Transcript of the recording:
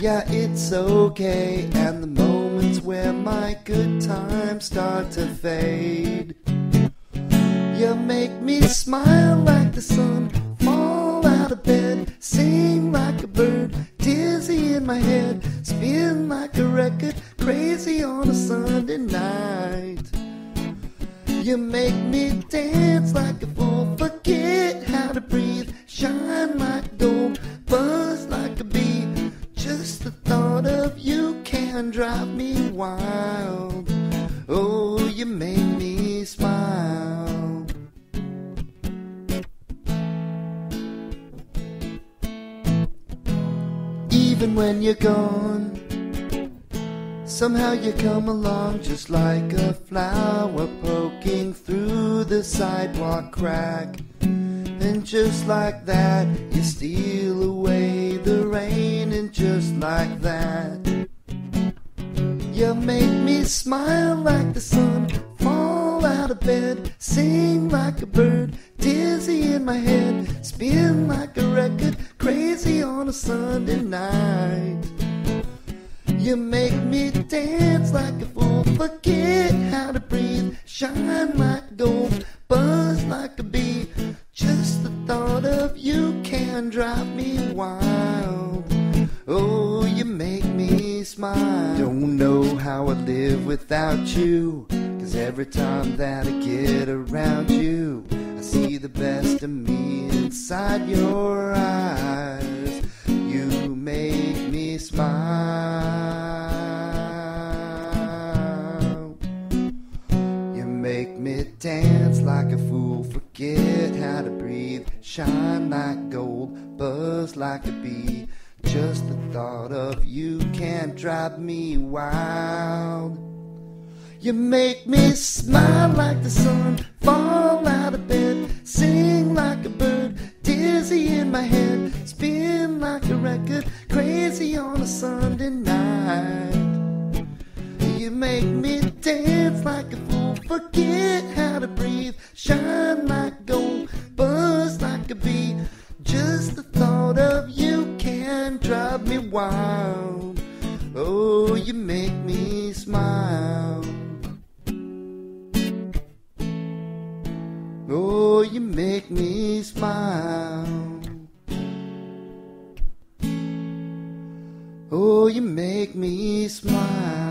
Yeah, it's okay. And the moments where my good times start to fade. You make me smile like the sun, fall out of bed, sing like a bird, dizzy in my head, spin like a record, crazy on a Sunday night. You make me dance like a fool, forget how to breathe, shine like gold, drive me wild. Oh, you make me smile. Even when you're gone, somehow you come along just like a flower poking through the sidewalk crack. And just like that, you steal away the rain, and just like that, you make me smile like the sun, fall out of bed, sing like a bird, dizzy in my head, spin like a record, crazy on a Sunday night. You make me dance like a fool, forget how to breathe, shine like gold, buzz like a bee. Just the thought of you can drive me wild. Oh, you make me smile. Don't know how I live without you. Cause every time that I get around you, I see the best of me inside your eyes. You make me smile. You make me dance like a fool, forget how to breathe, shine like gold, buzz like a bee. Just the thought of you can drive me wild. You make me smile like the sun, fall out of bed, sing like a bird, dizzy in my head, spin like a record, crazy on a Sunday night. You make me dance like a fool, forget how to breathe, shine like drive me wild. Oh, you make me smile. Oh, you make me smile. Oh, you make me smile.